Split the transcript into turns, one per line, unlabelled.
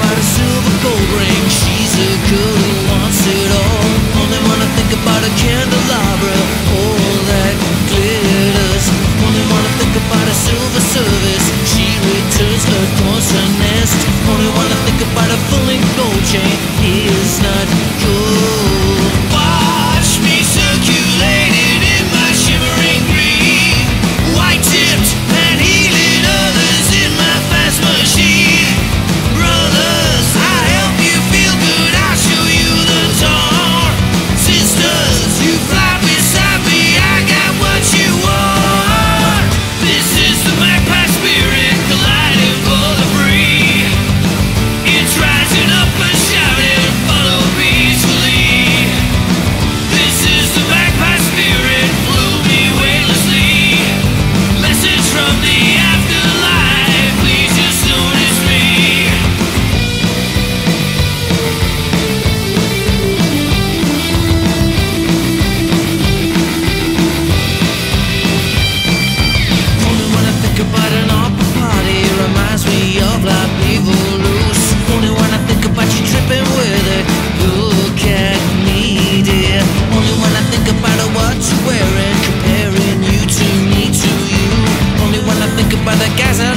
might as silver gold ring. She's a good one. by the Gaza